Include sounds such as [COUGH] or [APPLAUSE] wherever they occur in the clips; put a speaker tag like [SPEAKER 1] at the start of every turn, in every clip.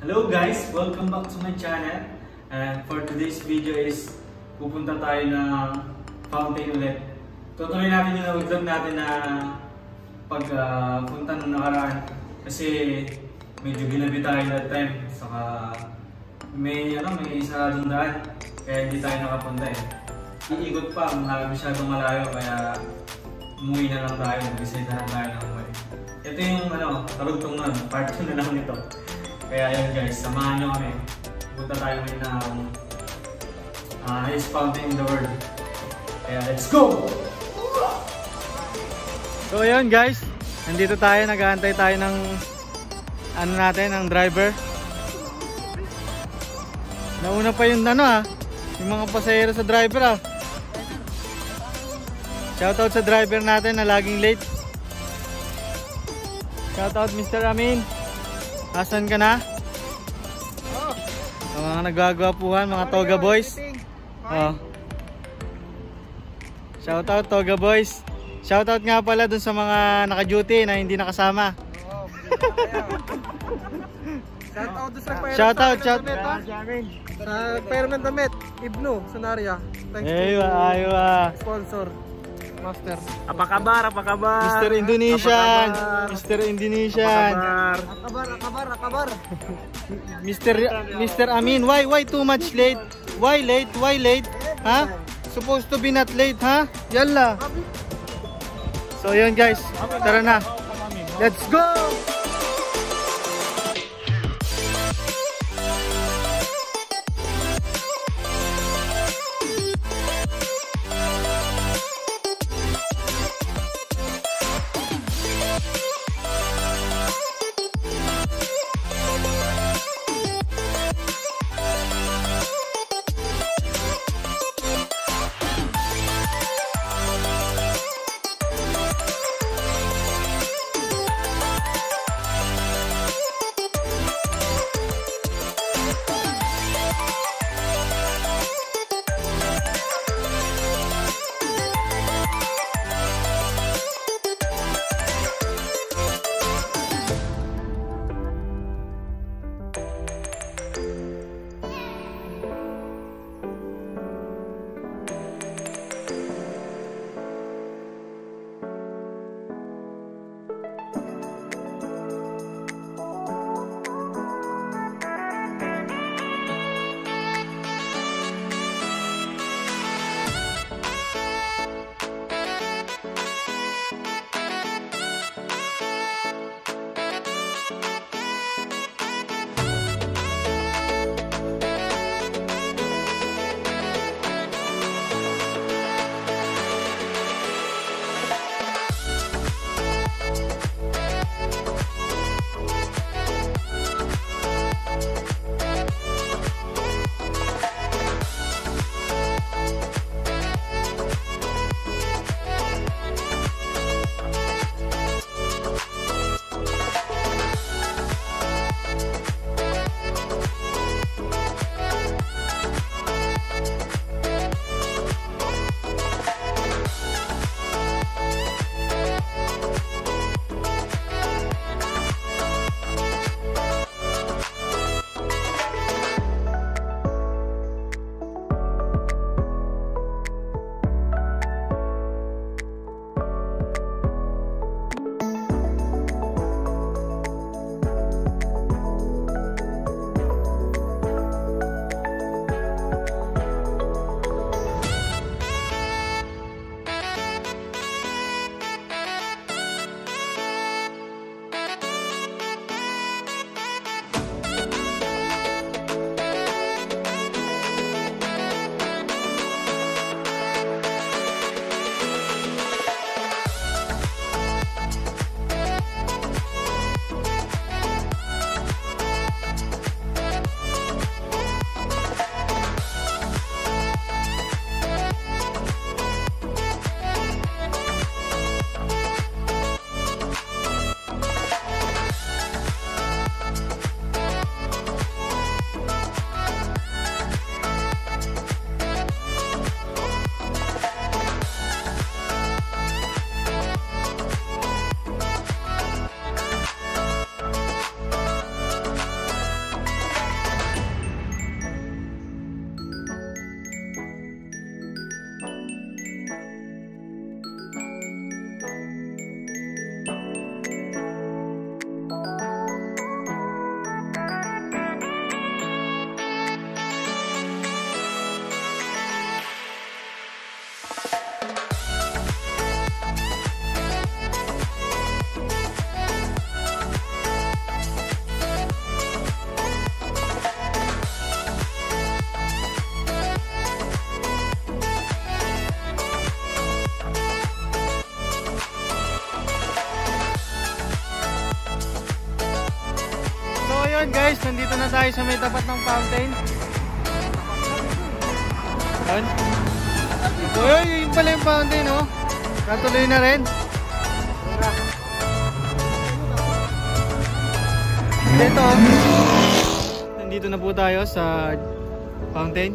[SPEAKER 1] Hello guys! Welcome back to my channel. And for today's video is pupunta tayo ng fountain ulit. Tutuloy natin yung vlog natin na pagpunta uh, ng nakaraan. Kasi medyo ginabi tayo that time. Saka may, ano, may isa doon daan. Kaya hindi tayo nakapunta eh. Iikot pa, masyadong malayo kaya umuwi na lang tayo. Bisitahan tayo ng umuwi. Ito yung ano, karugtong nun. Part 2 na lang nito. Kaya yun guys, samahan nyo kami. Punta tayo ngayon ng uh, highest fountain in the world. Kaya let's go! So yun guys, nandito tayo, nag-aantay tayo ng ano natin, ng driver. Nauna pa yung ano ah, yung mga pasahero sa driver ah. Shoutout sa driver natin na laging late. Shoutout Mr. Amin. Asan ka na? Sa mga nagagwapuhan, mga Toga Boys. Oh. Shoutout Toga Boys. Shoutout nga pala dun sa mga naka-duty na hindi nakasama. [LAUGHS]
[SPEAKER 2] Shoutout sa nagpahirap
[SPEAKER 1] Shoutout,
[SPEAKER 2] sa
[SPEAKER 1] shout.
[SPEAKER 2] damit, ha? Sa nagpahirap ng damit, Ibnu, Sanaria. Thanks
[SPEAKER 1] Aywa,
[SPEAKER 2] to sponsor, Master.
[SPEAKER 3] Apa kabar? Apa kabar?
[SPEAKER 1] Mr. Indonesian.
[SPEAKER 3] Apa kabar?
[SPEAKER 1] Mr. Indonesian.
[SPEAKER 3] Apa kabar?
[SPEAKER 2] Akabar, akabar, akabar. [LAUGHS]
[SPEAKER 1] Mr. Mr. Amin, why why too much late? Why late? Why late? Ha? Supposed to be not late, ha? Yalla. So yun guys, tara na. Let's go!
[SPEAKER 2] Yun guys, nandito na tayo sa may tapat ng fountain. Yun. So yun, pala yung fountain oh. Katuloy na rin. Dito, nandito na po tayo sa fountain.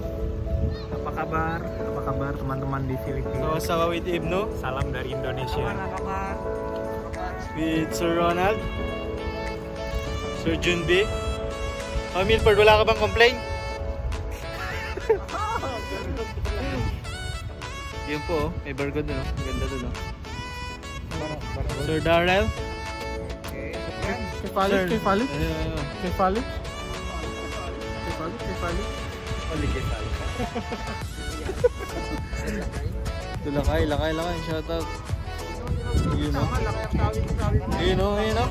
[SPEAKER 3] Apa kabar? Apa kabar teman-teman di Filipina?
[SPEAKER 2] So, sa with Ibno,
[SPEAKER 3] Salam dari Indonesia.
[SPEAKER 2] with Sir Ronald, Sir Junbi. Oh, Milford, wala ka bang complain? [LAUGHS] Yun po, oh. may barcode dun, oh. Maganda dun, oh. Sir Darrell.
[SPEAKER 4] Kay Fali?
[SPEAKER 2] Sir-
[SPEAKER 4] Kay Fali?
[SPEAKER 2] Ayun, ayun, ayun.
[SPEAKER 4] Kay Fali? Kay Fali? Kay Fali? [LAUGHS]
[SPEAKER 2] Ito, lakay, lakay, lakay. Shoutout. Yun, oh. Yun, oh, yun,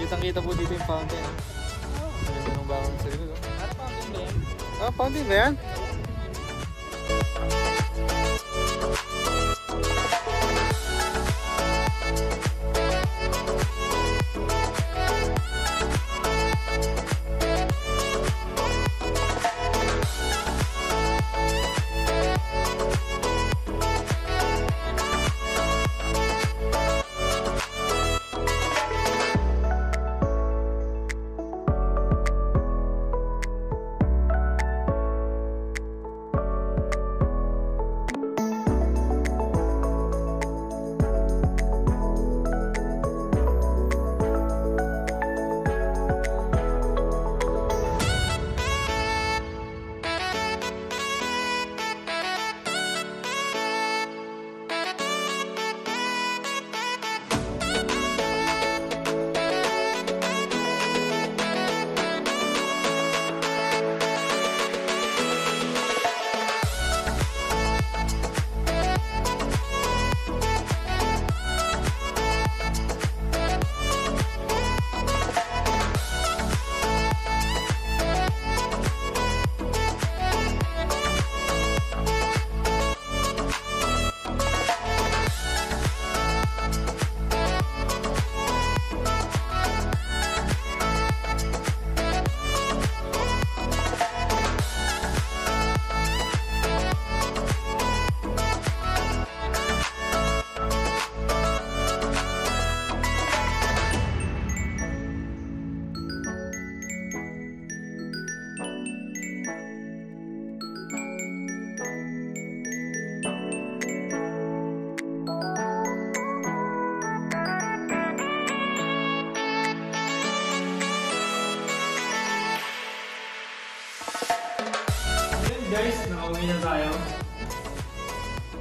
[SPEAKER 2] oh. Kitang-kita po dito yung fountain, oh. Ganda ng bangon sa likod, oh. Ah, fountain ba yan?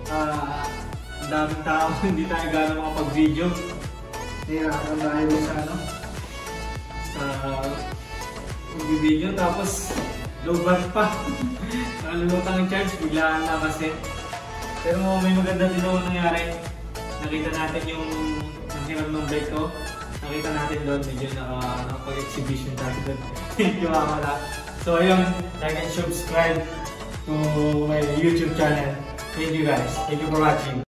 [SPEAKER 1] Ah, ang daming tao, [LAUGHS] hindi tayo gano'ng makapag-video. Nahirapan tayo sa ano, sa pag-video. Tapos, low bat pa. Nakalulutang [LAUGHS] ang charge, biglaan na kasi. Pero may maganda din ako nangyari. Nakita natin yung nanghiram ng bike ko. Nakita natin doon, medyo naka, nakapag-exhibition tayo doon. [LAUGHS] Medyo wala. So ayun, like and subscribe to my YouTube channel. Thank you guys. Thank you for watching.